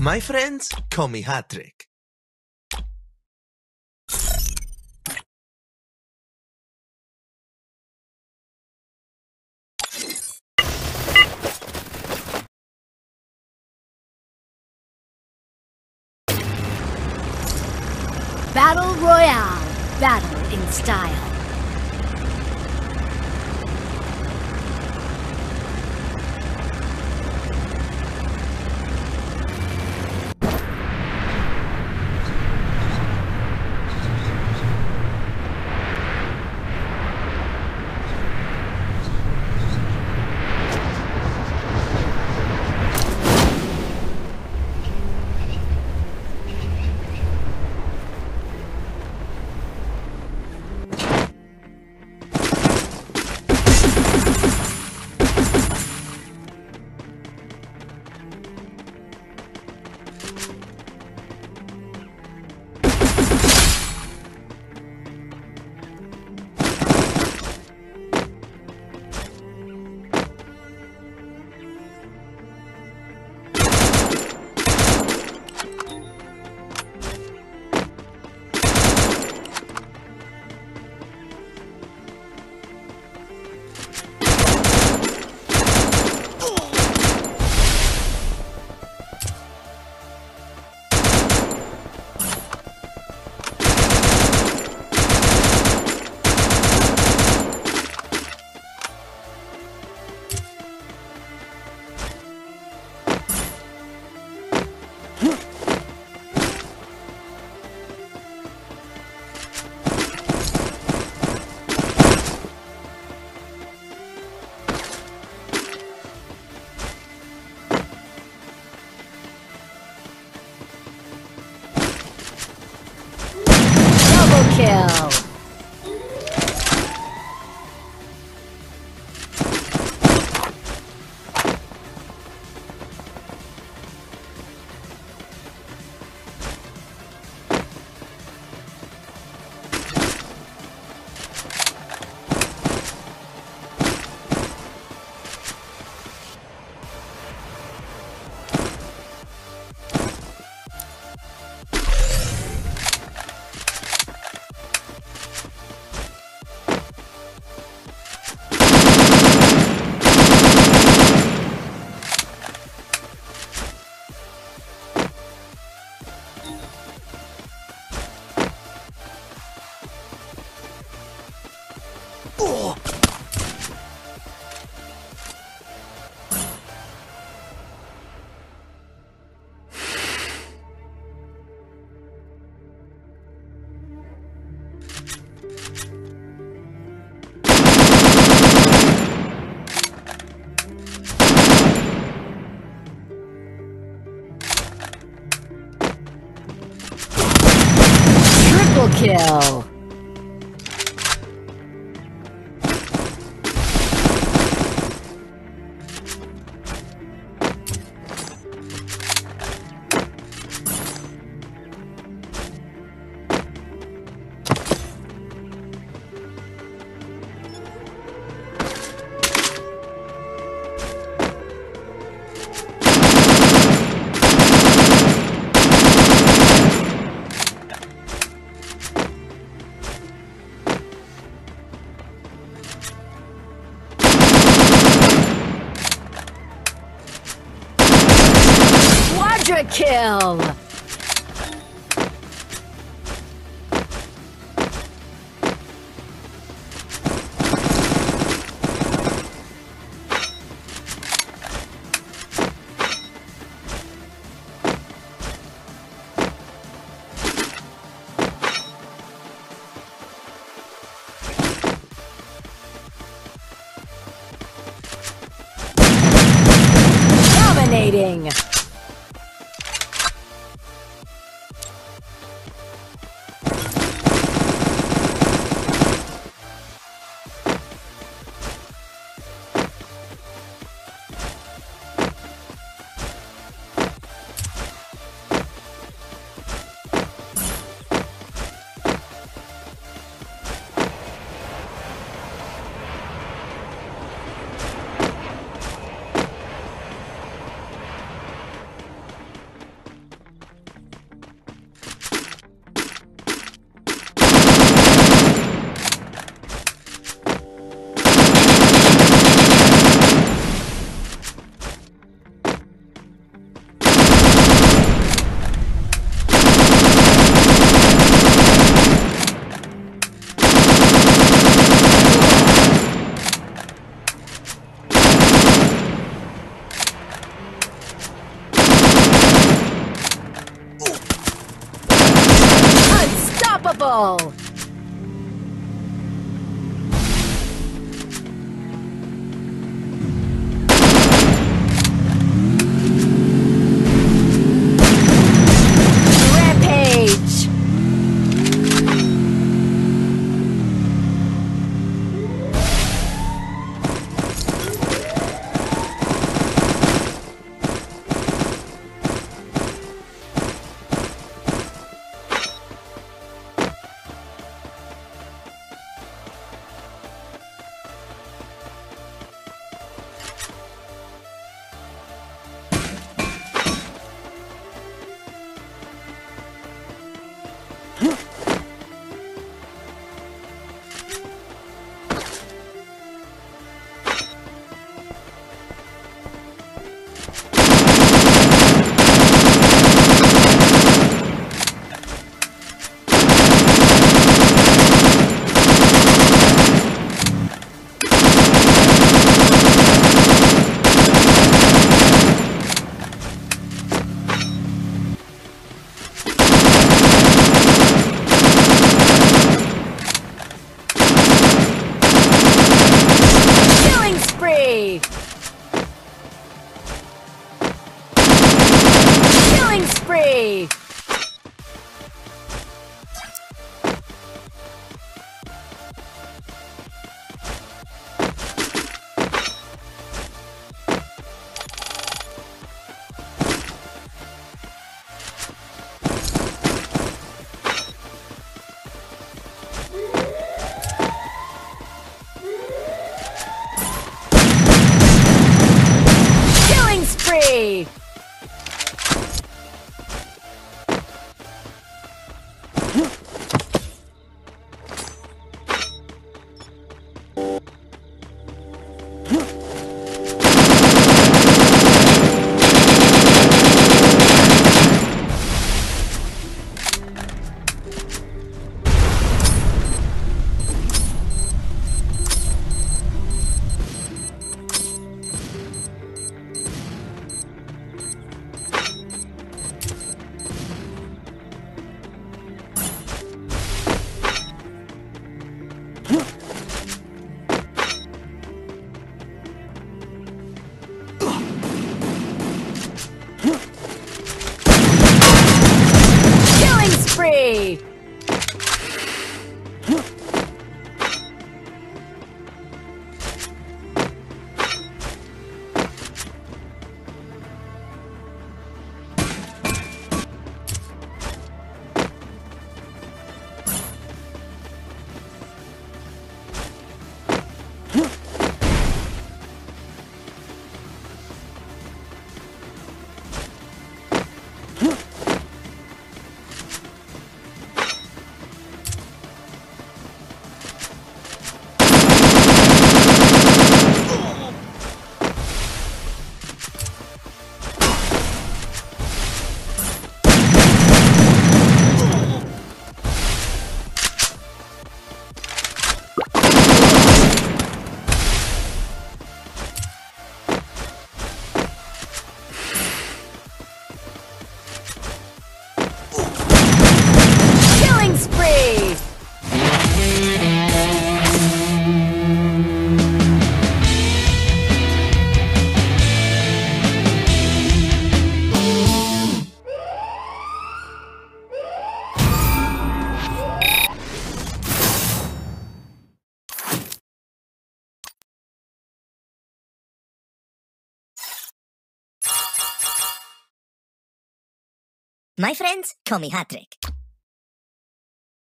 My friends call me Hattrick. Battle Royale. Battle in style. Kill. Quadra kill. Ball. My friends call me Hatrick.